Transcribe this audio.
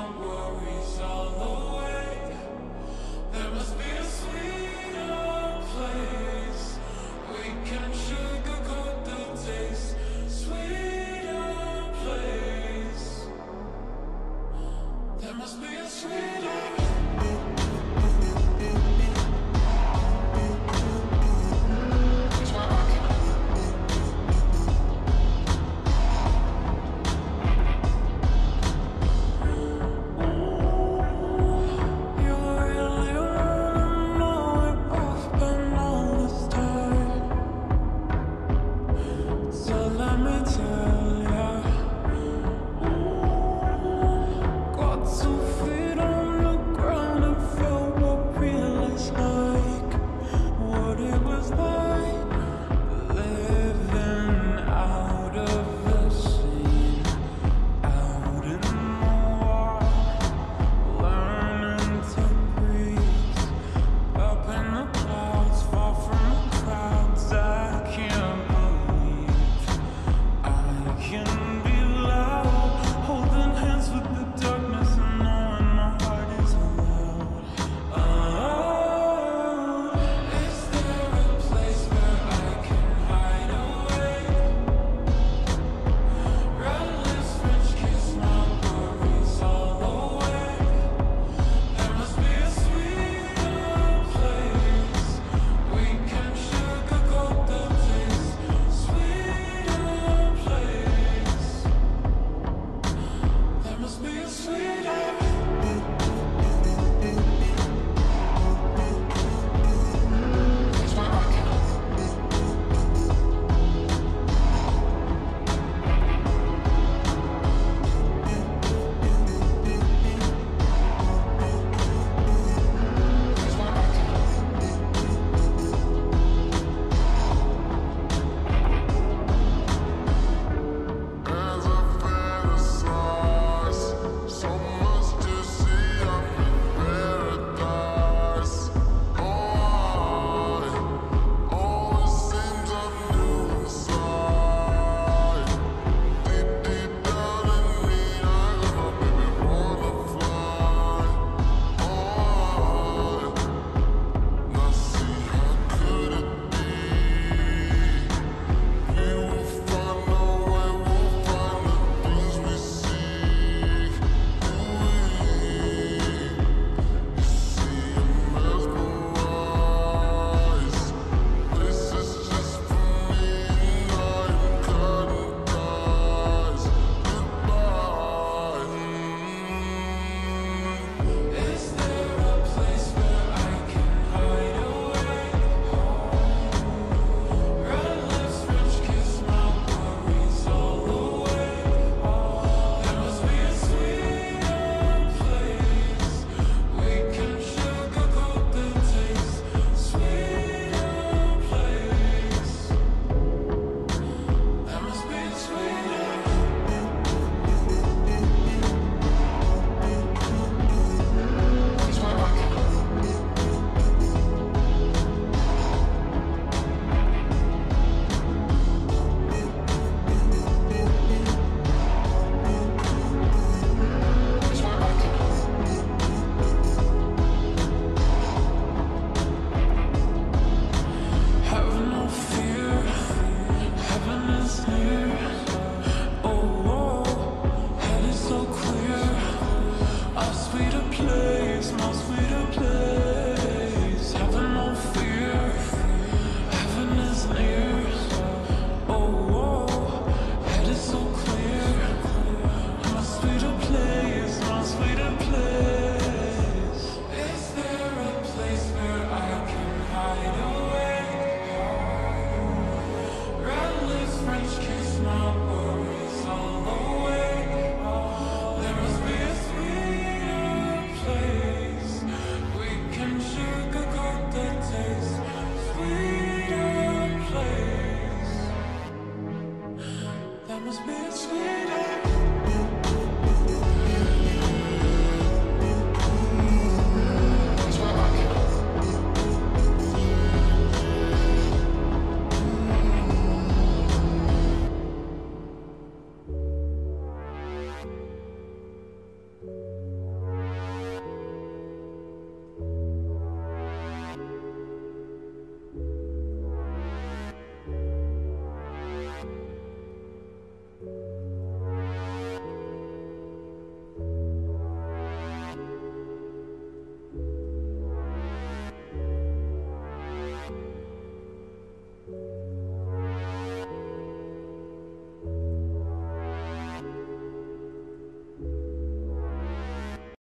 worries all over. freedom play is my freedom play.